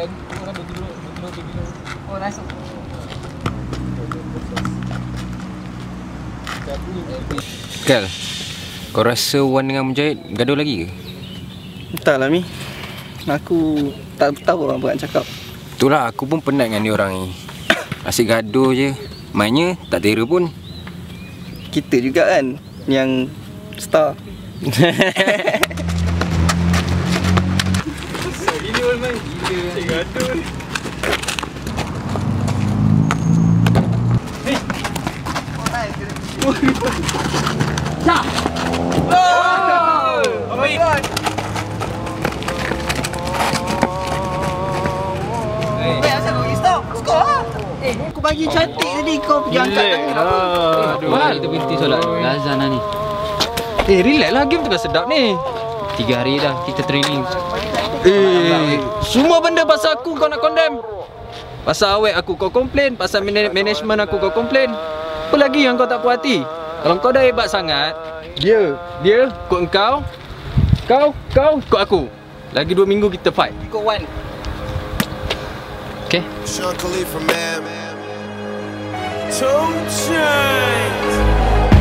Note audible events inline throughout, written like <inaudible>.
bulan Orang bertidur Bertidur Bertidur Oh langsung Kal Kau rasa Wan dengan Mujahid Gaduh lagi ke? Entahlah Mi. Aku tak tahu apa nak cakap. Itulah aku pun penat dengan dia orang ni. <coughs> Asyik gaduh je. Mainnya tak tera pun. Kita juga kan Yang Star <laughs> main Gila Gaduh Oh. My god. Asal kau pergi stop? Skor lah. Eh aku bagi cantik tadi Kau pergi angkat tangan aku. Mahal kita berhenti solat. Azan ni. Relax lah game tengah sedap ni. Tiga hari dah kita training Eh Semua benda pasal aku kau nak condemn. Pasal awet aku kau komplain Pasal man- management aku kau komplain Apa lagi yang kau tak puas hati? Kalau kau dah hebat sangat Dia. Dia Kod engkau Kau Kau Kod aku. Lagi dua minggu kita fight. Ikut one. Okay. Sean Khalifa, man. Two chains.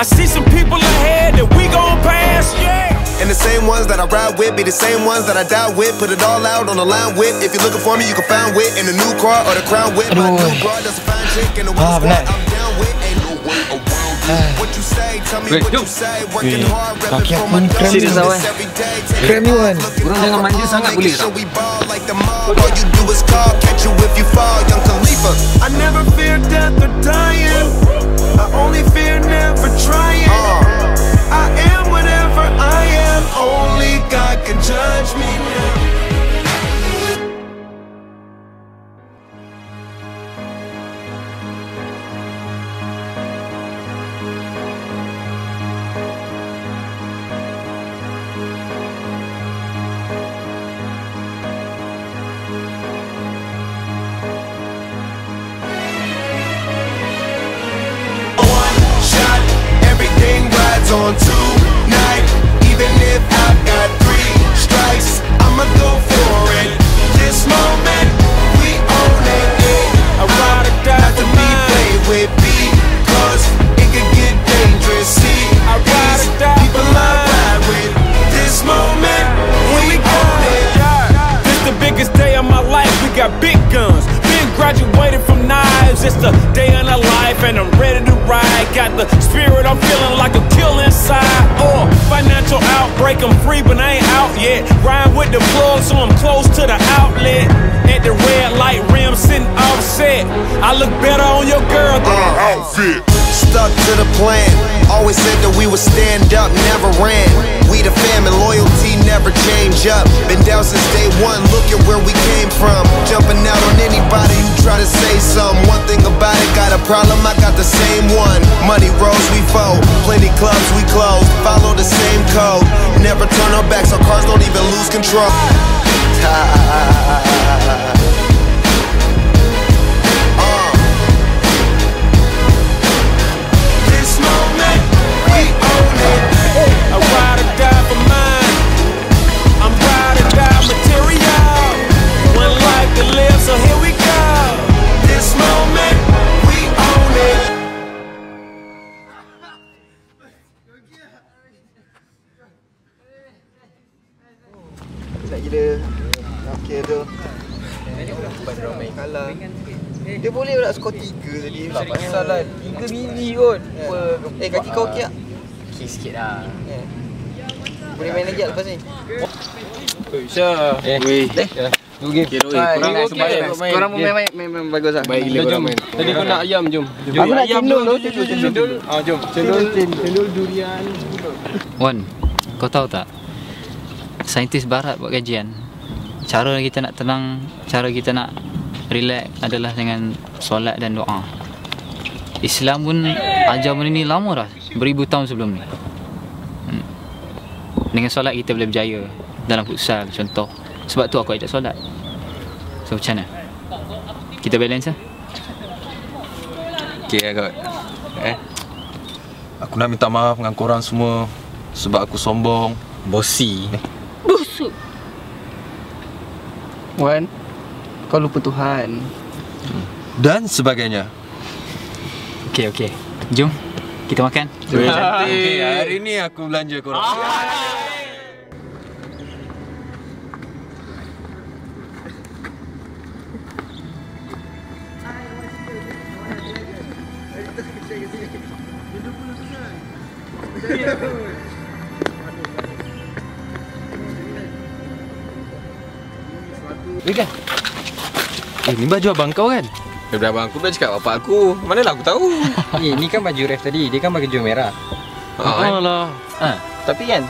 I see some people ahead that we gon' pass, yeah. And the same ones that I ride with be the same ones that I die with. Put it all out on the line with. If you're looking for me, you can find wit in the new car or the crown with. My new broad does a fine chick in the one squad. I'm down with. Ain't no way around you. What you say? Tell me what you say. Working hard, rapping for my kram girls. ni, Do Zawan. this every day. Take Kram ni, Wan. looking Korang jangan manja sangat boleh tak? we ball like the mob. All you do is call, catch you if you fall. Young Khalifa. I never fear death or dying. On The plug, so I'm close to the outlet. At the red light rim, sitting offset. I look better on your girl than uh, an outfit. Stuck to the plan. Always said that we would stand up, never ran. We the fam and loyalty never change up. Been down since day one, look at where we came from. Jumping out on anybody who try to say problem, I got the same one. Money rolls, we fold. Plenty clubs, we close. Follow the same code. Never turn our backs, our cars don't even lose control. Dia boleh tak skor 3 tadi Tak pasal lah 3 mili kot Eh kaki kau okey tak? Okay sikit lah Eh. Boleh main lagi tak lepas ni? Syah Eh Weh Dua game Kira weh, korang Okey. sebaik nak main. Korang main main main, main bagus lah Baik gila korang main Tadi kau nak ayam jom. jom. Aku nak ayam cendol dulu, tu, cendol, cendol. Ah jom. Cendol cendol durian. Wan, kau tahu tak? Saintis barat buat kajian. cara kita nak tenang, cara kita nak relax adalah dengan solat dan doa. Islam pun ajar benda ni lama dah, beribu tahun sebelum ni. Hmm. Dengan solat kita boleh berjaya dalam futsal contoh. Sebab tu aku ajak solat. So macam mana? Kita balance lah. Okay lah kot. Eh? Aku nak minta maaf dengan korang semua sebab aku sombong. Bosi. Wan, kau lupa Tuhan. Dan sebagainya. Okey okey. Jom kita makan. Okay, hari ni aku belanja korang. Wegan. Eh, ni baju abang kau kan? Daripada abang aku dah cakap bapak aku. Manalah aku tahu. Eh, ni kan baju ref tadi. Dia kan pakai baju merah. Ha, Alah. Ha. Tapi kan,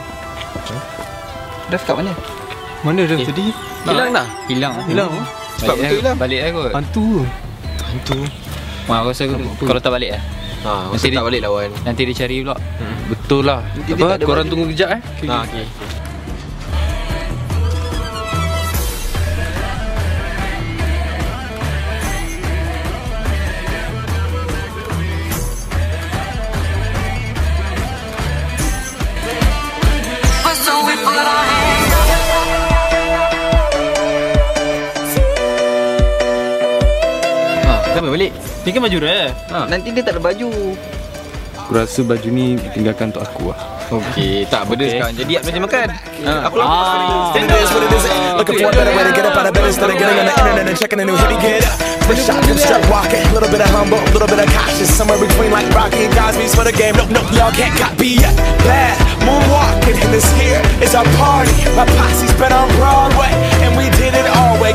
Ref kat mana? Mana dah tadi? hilang dah. Hilang. Hilang. Sebab betul lah. hilang. Balik lah kot. Hantu. Hantu. Wah, aku rasa kalau tak balik lah. Ha, Nanti tak balik lawan. Nanti dia cari pula. Betul lah. Apa? Korang tunggu kejap eh. Ha, okey. Ha, kenapa balik? Ni kan baju ref. Nanti dia tak ada baju. Aku rasa baju ni tinggalkan untuk aku lah. Okey, tak benda sekarang jadi meja makan. Ha. Aku ah. And it is what it is. Looking for a better way to get up out of bed instead of getting on the internet and checking a new hit. Get up. First shot, then start walking. A little bit of humble, a little bit of cautious. Somewhere between like Rocky and Cosby's for the game. Nope, nope, y'all can't copy yet. Bad moonwalking, and this here is our party. My posse's been on Broadway, and we did it all way.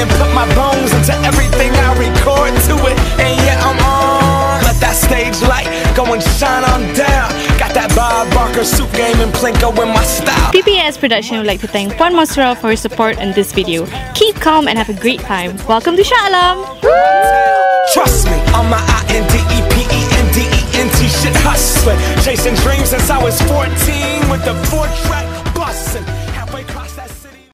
And put my bones into everything I record to it. And yeah, I'm on. Let that stage light go and shine on down. Got that Bob Barker soup game and Plinko in my style. PPS Production would like to thank Puan Masra for his support in this video. Keep calm and have a great time. Welcome to Shah Alam! Trust me, on my I N D E P E N D E N T shit hustling. Chasing dreams since I was 14 with the four track